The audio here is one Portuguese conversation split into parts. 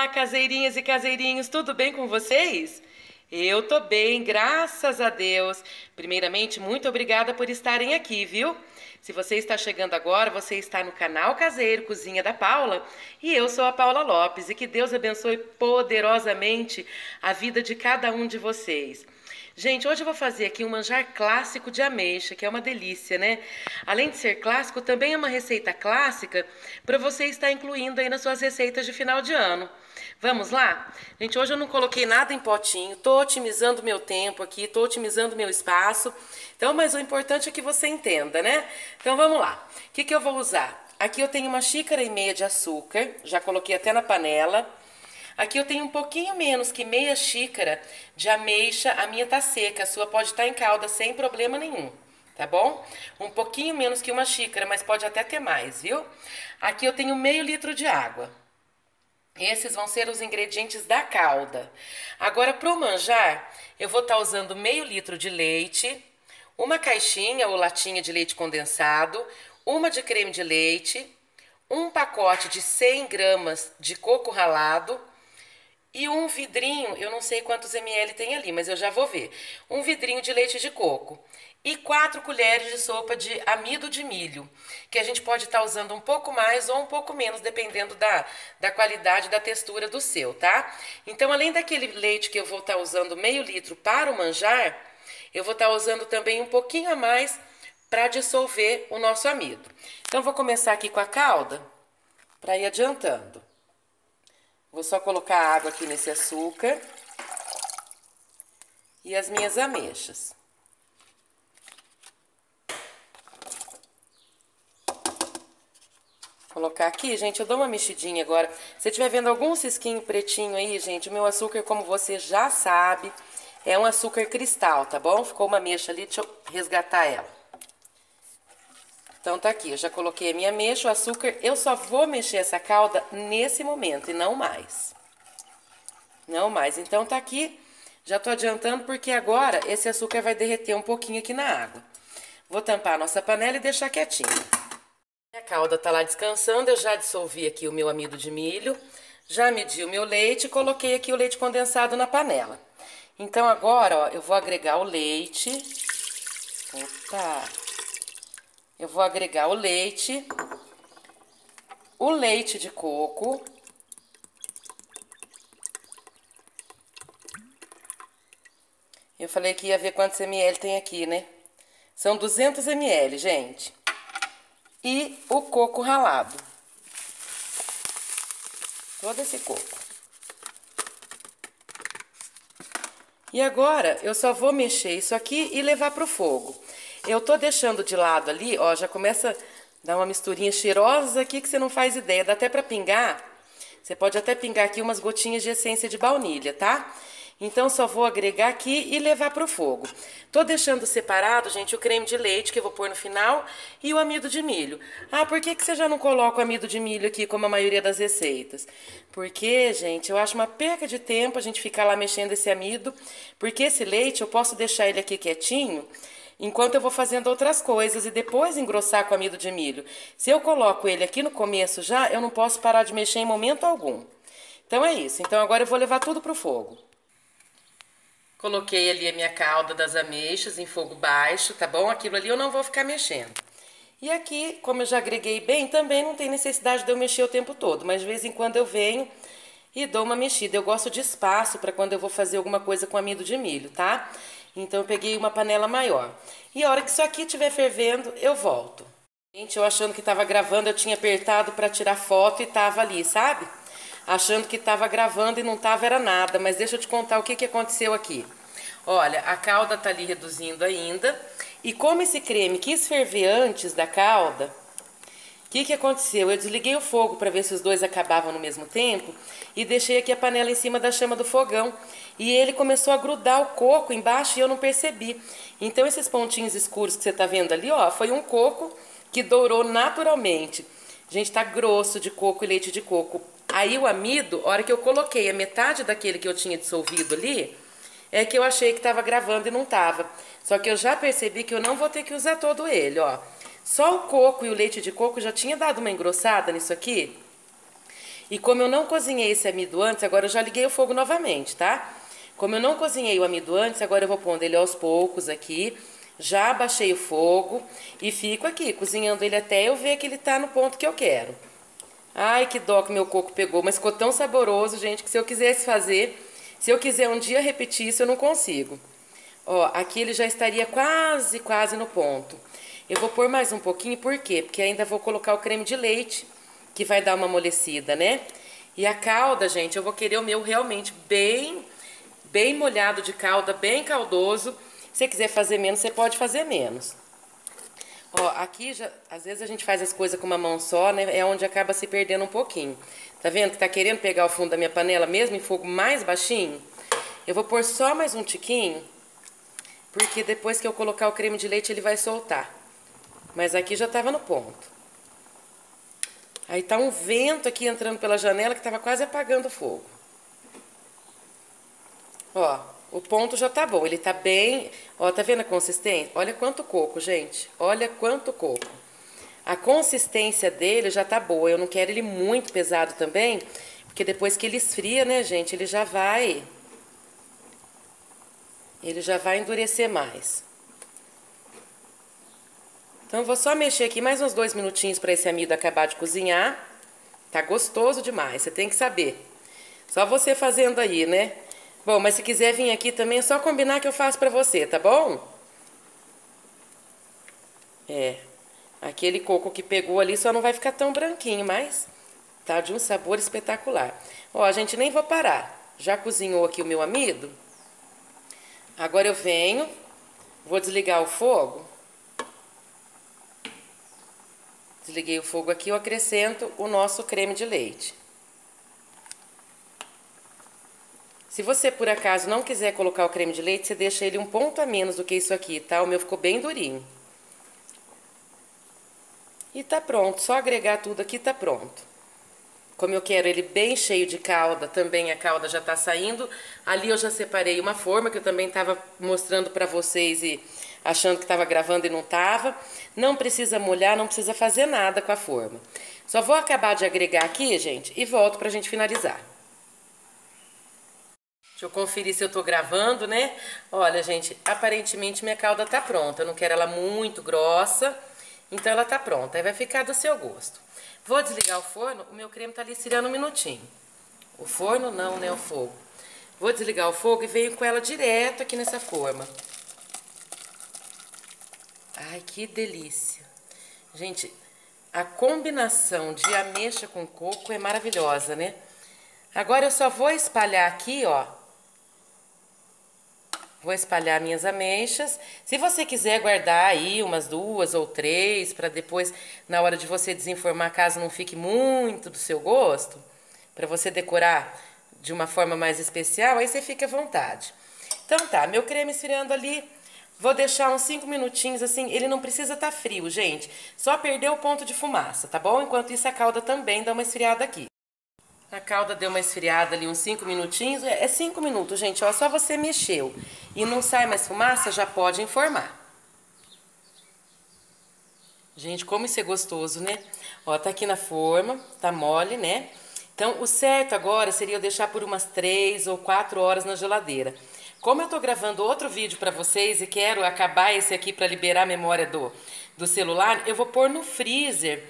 Olá, caseirinhas e caseirinhos, tudo bem com vocês? Eu tô bem, graças a Deus. Primeiramente, muito obrigada por estarem aqui, viu? Se você está chegando agora, você está no canal Caseiro Cozinha da Paula e eu sou a Paula Lopes e que Deus abençoe poderosamente a vida de cada um de vocês. Gente, hoje eu vou fazer aqui um manjar clássico de ameixa, que é uma delícia, né? Além de ser clássico, também é uma receita clássica para você estar incluindo aí nas suas receitas de final de ano. Vamos lá? Gente, hoje eu não coloquei nada em potinho, tô otimizando meu tempo aqui, tô otimizando meu espaço. Então, mas o importante é que você entenda, né? Então, vamos lá. O que, que eu vou usar? Aqui eu tenho uma xícara e meia de açúcar, já coloquei até na panela. Aqui eu tenho um pouquinho menos que meia xícara de ameixa, a minha tá seca, a sua pode estar tá em calda sem problema nenhum, tá bom? Um pouquinho menos que uma xícara, mas pode até ter mais, viu? Aqui eu tenho meio litro de água. Esses vão ser os ingredientes da calda. Agora, para o manjar, eu vou estar tá usando meio litro de leite, uma caixinha ou latinha de leite condensado, uma de creme de leite, um pacote de 100 gramas de coco ralado, e um vidrinho, eu não sei quantos ml tem ali, mas eu já vou ver. Um vidrinho de leite de coco. E quatro colheres de sopa de amido de milho, que a gente pode estar tá usando um pouco mais ou um pouco menos, dependendo da, da qualidade da textura do seu, tá? Então, além daquele leite que eu vou estar tá usando meio litro para o manjar, eu vou estar tá usando também um pouquinho a mais para dissolver o nosso amido. Então, vou começar aqui com a calda, para ir adiantando. Vou só colocar água aqui nesse açúcar. E as minhas ameixas. Colocar aqui, gente, eu dou uma mexidinha agora. Se estiver vendo algum cisquinho pretinho aí, gente, o meu açúcar, como você já sabe, é um açúcar cristal, tá bom? Ficou uma mecha ali, deixa eu resgatar ela. Então tá aqui, eu já coloquei a minha mexa, o açúcar. Eu só vou mexer essa calda nesse momento e não mais. Não mais. Então tá aqui, já tô adiantando porque agora esse açúcar vai derreter um pouquinho aqui na água. Vou tampar a nossa panela e deixar quietinho. A calda tá lá descansando, eu já dissolvi aqui o meu amido de milho, já medi o meu leite e coloquei aqui o leite condensado na panela. Então agora, ó, eu vou agregar o leite. Opa! Eu vou agregar o leite, o leite de coco. Eu falei que ia ver quantos ml tem aqui, né? São 200 ml, gente. E o coco ralado. Todo esse coco. E agora, eu só vou mexer isso aqui e levar pro fogo. Eu tô deixando de lado ali, ó, já começa a dar uma misturinha cheirosa aqui que você não faz ideia. Dá até para pingar. Você pode até pingar aqui umas gotinhas de essência de baunilha, tá? Então, só vou agregar aqui e levar pro fogo. Tô deixando separado, gente, o creme de leite que eu vou pôr no final e o amido de milho. Ah, por que, que você já não coloca o amido de milho aqui como a maioria das receitas? Porque, gente, eu acho uma perca de tempo a gente ficar lá mexendo esse amido, porque esse leite eu posso deixar ele aqui quietinho enquanto eu vou fazendo outras coisas e depois engrossar com amido de milho. Se eu coloco ele aqui no começo já, eu não posso parar de mexer em momento algum. Então é isso. Então agora eu vou levar tudo para o fogo. Coloquei ali a minha calda das ameixas em fogo baixo, tá bom? Aquilo ali eu não vou ficar mexendo. E aqui, como eu já agreguei bem, também não tem necessidade de eu mexer o tempo todo, mas de vez em quando eu venho e dou uma mexida. Eu gosto de espaço para quando eu vou fazer alguma coisa com amido de milho, tá? Então eu peguei uma panela maior. E a hora que isso aqui estiver fervendo, eu volto. Gente, eu achando que estava gravando, eu tinha apertado para tirar foto e estava ali, sabe? Achando que estava gravando e não estava era nada, mas deixa eu te contar o que, que aconteceu aqui. Olha, a calda tá ali reduzindo ainda. E como esse creme quis ferver antes da calda, o que, que aconteceu? Eu desliguei o fogo para ver se os dois acabavam no mesmo tempo e deixei aqui a panela em cima da chama do fogão. E ele começou a grudar o coco embaixo e eu não percebi. Então, esses pontinhos escuros que você está vendo ali, ó, foi um coco que dourou naturalmente. Gente, tá grosso de coco e leite de coco. Aí o amido, a hora que eu coloquei a metade daquele que eu tinha dissolvido ali, é que eu achei que estava gravando e não estava. Só que eu já percebi que eu não vou ter que usar todo ele, ó. Só o coco e o leite de coco já tinha dado uma engrossada nisso aqui. E como eu não cozinhei esse amido antes, agora eu já liguei o fogo novamente, tá? Como eu não cozinhei o amido antes, agora eu vou pondo ele aos poucos aqui. Já abaixei o fogo e fico aqui, cozinhando ele até eu ver que ele tá no ponto que eu quero. Ai, que dó que meu coco pegou, mas ficou tão saboroso, gente, que se eu quisesse fazer, se eu quiser um dia repetir isso, eu não consigo. Ó, aqui ele já estaria quase, quase no ponto. Eu vou pôr mais um pouquinho, por quê? Porque ainda vou colocar o creme de leite, que vai dar uma amolecida, né? E a calda, gente, eu vou querer o meu realmente bem, bem molhado de calda, bem caldoso. Se você quiser fazer menos, você pode fazer menos. Ó, aqui, já, às vezes a gente faz as coisas com uma mão só, né? É onde acaba se perdendo um pouquinho. Tá vendo que tá querendo pegar o fundo da minha panela, mesmo em fogo mais baixinho? Eu vou pôr só mais um tiquinho, porque depois que eu colocar o creme de leite, ele vai soltar. Mas aqui já tava no ponto. Aí tá um vento aqui entrando pela janela que tava quase apagando o fogo. Ó, o ponto já tá bom, ele tá bem... Ó, tá vendo a consistência? Olha quanto coco, gente. Olha quanto coco. A consistência dele já tá boa. Eu não quero ele muito pesado também, porque depois que ele esfria, né, gente, ele já vai... Ele já vai endurecer mais. Então, vou só mexer aqui mais uns dois minutinhos para esse amido acabar de cozinhar. Tá gostoso demais, você tem que saber. Só você fazendo aí, né? Bom, mas se quiser vir aqui também, é só combinar que eu faço pra você, tá bom? É, aquele coco que pegou ali só não vai ficar tão branquinho, mas tá de um sabor espetacular. Ó, a gente nem vou parar. Já cozinhou aqui o meu amido? Agora eu venho, vou desligar o fogo. Desliguei o fogo aqui, eu acrescento o nosso creme de leite. Se você, por acaso, não quiser colocar o creme de leite, você deixa ele um ponto a menos do que isso aqui, tá? O meu ficou bem durinho. E tá pronto, só agregar tudo aqui tá pronto. Como eu quero ele bem cheio de calda, também a calda já tá saindo. Ali eu já separei uma forma que eu também tava mostrando para vocês e achando que tava gravando e não tava. Não precisa molhar, não precisa fazer nada com a forma. Só vou acabar de agregar aqui, gente, e volto pra gente finalizar. Deixa eu conferir se eu tô gravando, né? Olha, gente, aparentemente minha calda tá pronta. Eu não quero ela muito grossa, então ela tá pronta. Aí vai ficar do seu gosto. Vou desligar o forno, o meu creme tá ali esfriando um minutinho. O forno não, né? O fogo. Vou desligar o fogo e venho com ela direto aqui nessa forma. Ai, que delícia. Gente, a combinação de ameixa com coco é maravilhosa, né? Agora eu só vou espalhar aqui, ó, Vou espalhar minhas ameixas. Se você quiser guardar aí umas duas ou três, para depois, na hora de você desenformar, caso não fique muito do seu gosto, para você decorar de uma forma mais especial, aí você fica à vontade. Então tá, meu creme esfriando ali, vou deixar uns 5 minutinhos assim, ele não precisa estar tá frio, gente. Só perder o ponto de fumaça, tá bom? Enquanto isso a calda também dá uma esfriada aqui. A calda deu uma esfriada ali uns 5 minutinhos. É 5 minutos, gente. Ó, só você mexeu e não sai mais fumaça, já pode informar. Gente, como isso é gostoso, né? Ó, tá aqui na forma, tá mole, né? Então, o certo agora seria eu deixar por umas 3 ou 4 horas na geladeira. Como eu tô gravando outro vídeo para vocês e quero acabar esse aqui para liberar a memória do, do celular, eu vou pôr no freezer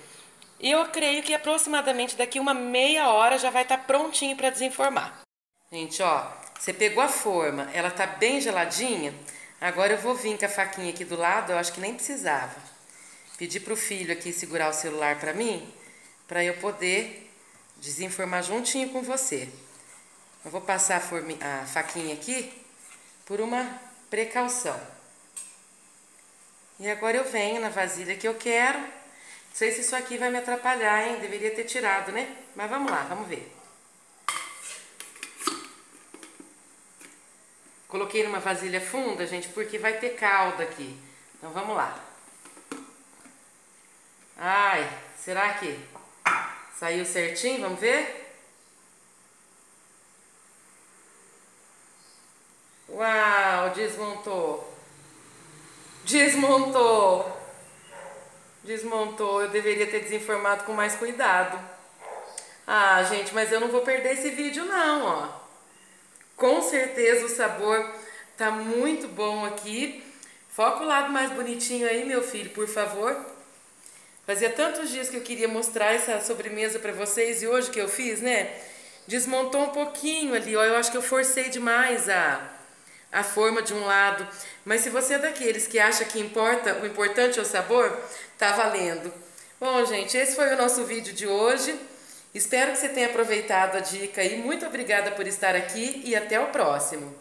eu creio que aproximadamente daqui uma meia hora já vai estar tá prontinho para desenformar. Gente, ó, você pegou a forma, ela tá bem geladinha. Agora eu vou vir com a faquinha aqui do lado, eu acho que nem precisava. Pedir pro filho aqui segurar o celular para mim, para eu poder desenformar juntinho com você. Eu vou passar a, a faquinha aqui por uma precaução. E agora eu venho na vasilha que eu quero não sei se isso aqui vai me atrapalhar, hein? Deveria ter tirado, né? Mas vamos lá, vamos ver. Coloquei numa vasilha funda, gente, porque vai ter calda aqui. Então vamos lá. Ai, será que saiu certinho? Vamos ver? Uau, desmontou. Desmontou. Desmontou, eu deveria ter desenformado com mais cuidado. Ah, gente, mas eu não vou perder esse vídeo não, ó. Com certeza o sabor tá muito bom aqui. Foca o lado mais bonitinho aí, meu filho, por favor. Fazia tantos dias que eu queria mostrar essa sobremesa para vocês e hoje que eu fiz, né? Desmontou um pouquinho ali, ó. Eu acho que eu forcei demais a, a forma de um lado. Mas se você é daqueles que acha que importa, o importante é o sabor, tá valendo. Bom, gente, esse foi o nosso vídeo de hoje. Espero que você tenha aproveitado a dica aí. Muito obrigada por estar aqui e até o próximo.